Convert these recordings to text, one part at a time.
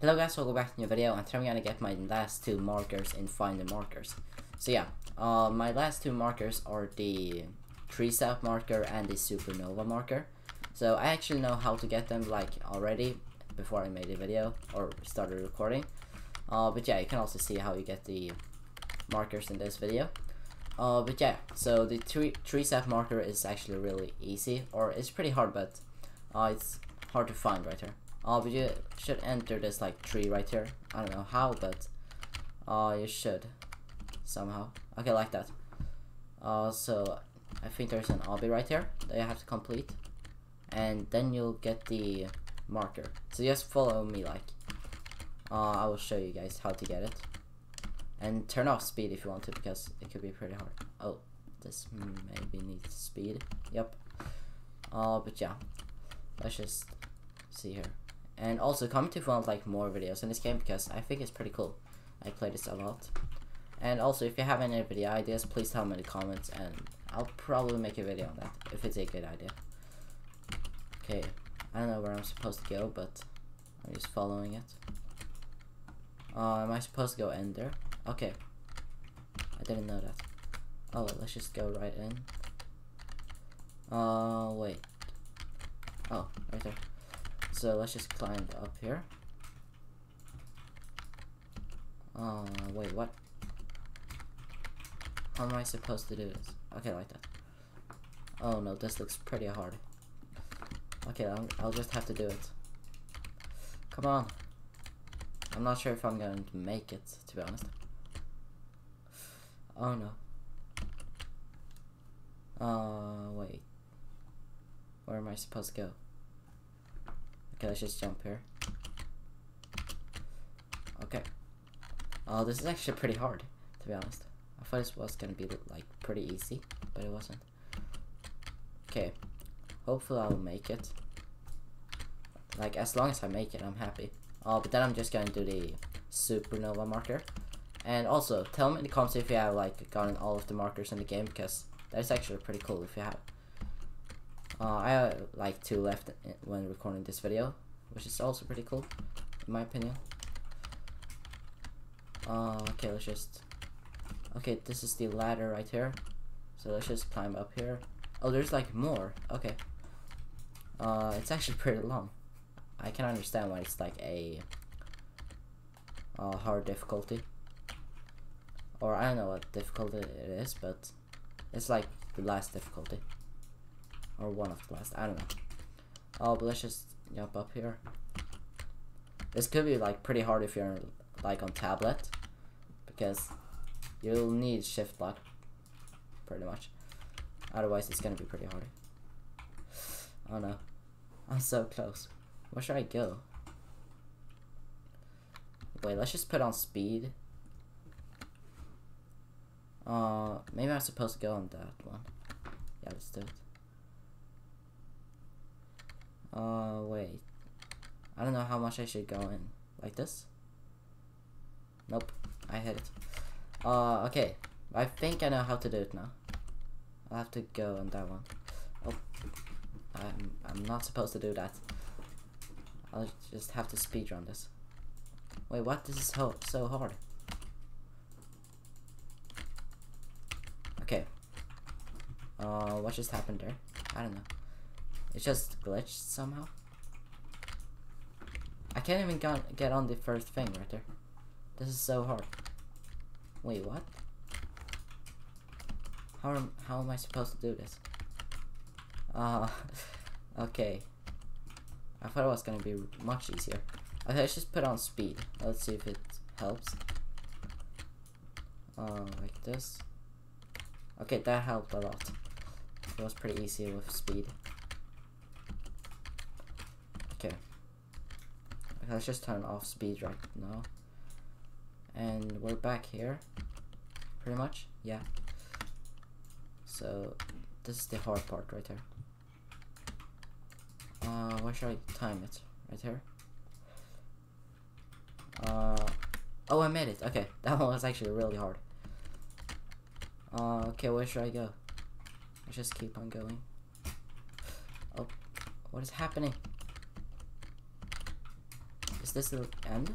Hello guys, welcome back to new video and today I'm gonna get my last two markers in Find the Markers. So yeah, uh, my last two markers are the Tree Sap marker and the Supernova marker. So I actually know how to get them like already before I made the video or started recording. Uh, but yeah, you can also see how you get the markers in this video. Uh, but yeah, so the tree, tree sap marker is actually really easy, or it's pretty hard, but uh, it's hard to find right here. Uh, but you should enter this like tree right here. I don't know how, but uh, you should somehow. Okay, like that. Uh, so I think there's an obby right here that you have to complete, and then you'll get the marker. So just follow me, like. Uh, I will show you guys how to get it. And turn off speed if you want to, because it could be pretty hard. Oh, this maybe needs speed. Yep. Uh, but yeah, let's just see here. And also comment if you want like more videos in this game because I think it's pretty cool. I play this a lot. And also if you have any video ideas, please tell me in the comments and I'll probably make a video on that if it's a good idea. Okay, I don't know where I'm supposed to go, but I'm just following it. Uh, am I supposed to go in there? Okay. I didn't know that. Oh, let's just go right in. Uh, wait. Oh, right there. So let's just climb up here. Uh, wait, what? How am I supposed to do this? Okay, like that. Oh no, this looks pretty hard. Okay, I'll, I'll just have to do it. Come on. I'm not sure if I'm going to make it, to be honest. Oh no. Uh, wait. Where am I supposed to go? Okay, let's just jump here. Okay. Oh, this is actually pretty hard, to be honest. I thought this was gonna be like pretty easy, but it wasn't. Okay. Hopefully I'll make it. Like, as long as I make it, I'm happy. Oh, but then I'm just gonna do the supernova marker. And also, tell me in the comments if you have like gotten all of the markers in the game, because that's actually pretty cool if you have. Uh, I have like two left when recording this video, which is also pretty cool, in my opinion. Uh, okay, let's just... Okay, this is the ladder right here. So let's just climb up here. Oh, there's like more. Okay. Uh, it's actually pretty long. I can understand why it's like a uh, hard difficulty. Or I don't know what difficulty it is, but it's like the last difficulty. Or one of the last, I don't know. Oh, but let's just jump up here. This could be like pretty hard if you're like on tablet. Because you'll need shift lock pretty much. Otherwise it's gonna be pretty hard. Oh no. I'm so close. Where should I go? Wait, let's just put on speed. Uh, maybe I'm supposed to go on that one. Yeah, let's do it. Uh, wait. I don't know how much I should go in. Like this? Nope. I hit it. Uh, okay. I think I know how to do it now. I'll have to go on that one. Oh. I'm, I'm not supposed to do that. I'll just have to speedrun this. Wait, what? This is so, so hard. Okay. Uh, what just happened there? I don't know. It just glitched somehow. I can't even get on the first thing right there. This is so hard. Wait, what? How am, how am I supposed to do this? Uh, okay. I thought it was gonna be much easier. Okay, let's just put on speed. Let's see if it helps. Uh, like this. Okay, that helped a lot. It was pretty easy with speed. Okay. okay. Let's just turn off speed right now. And we're back here. Pretty much, yeah. So, this is the hard part right here. Uh, where should I time it? Right here? Uh, oh, I made it. Okay, that one was actually really hard. Uh, okay, where should I go? I just keep on going. Oh, what is happening? Is this the end?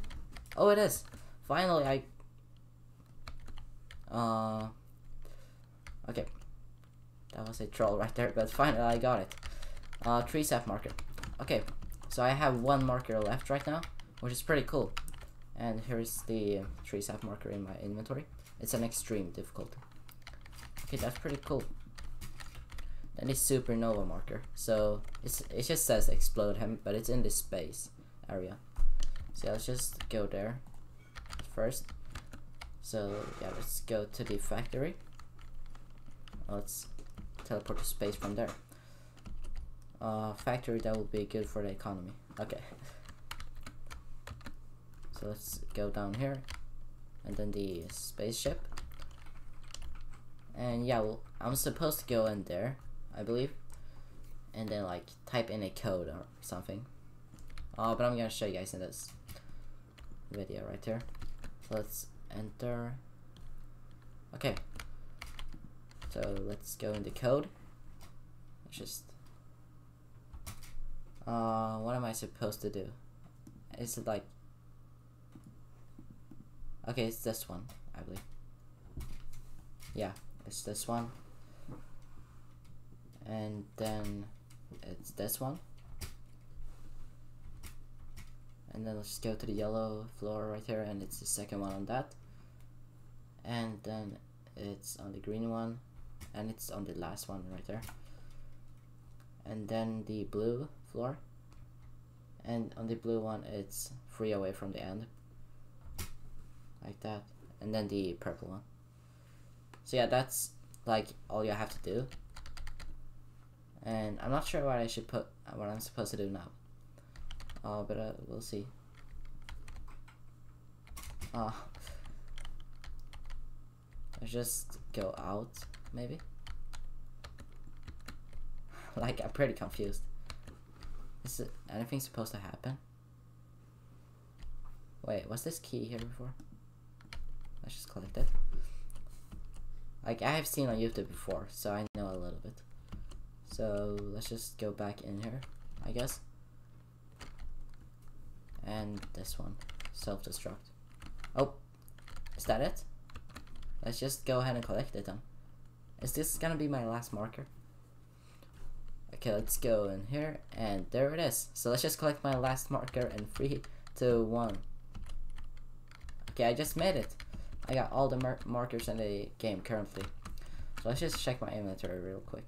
Oh, it is. Finally, I... Uh... Okay. That was a troll right there, but finally I got it. Uh, tree sap marker. Okay, so I have one marker left right now, which is pretty cool. And here's the tree sap marker in my inventory. It's an extreme difficulty. Okay, that's pretty cool. Then it's supernova marker. So it's it just says explode him, but it's in this space area. So let's just go there first. So yeah, let's go to the factory. Let's teleport to space from there. Uh, factory that will be good for the economy. Okay. So let's go down here, and then the spaceship. And yeah, well, I'm supposed to go in there, I believe, and then like type in a code or something. Uh, but I'm gonna show you guys in this video right here. So let's enter. Okay. So let's go in the code. Let's just. Uh, what am I supposed to do? Is it like? Okay, it's this one, I believe. Yeah, it's this one. And then it's this one. And then let's go to the yellow floor right here and it's the second one on that. And then it's on the green one and it's on the last one right there. And then the blue floor. And on the blue one it's three away from the end. Like that. And then the purple one. So yeah, that's like all you have to do. And I'm not sure what I should put, what I'm supposed to do now. Oh, but uh, we'll see. Oh. Let's just go out, maybe? like, I'm pretty confused. Is it anything supposed to happen? Wait, was this key here before? Let's just collect it. Like, I have seen on YouTube before, so I know a little bit. So, let's just go back in here, I guess. And this one, self-destruct. Oh, is that it? Let's just go ahead and collect it then. Is this gonna be my last marker? Okay, let's go in here, and there it is. So let's just collect my last marker in 3, 2, 1. Okay, I just made it. I got all the mar markers in the game currently. So let's just check my inventory real quick.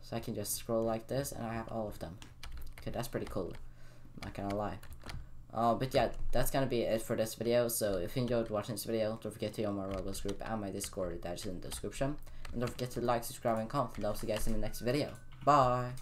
So I can just scroll like this and I have all of them. Okay, that's pretty cool. I'm not gonna lie. Uh, but yeah, that's gonna be it for this video. So if you enjoyed watching this video, don't forget to join my Roblox group and my Discord that's in the description. And don't forget to like, subscribe, and comment. And I'll see you guys in the next video. Bye!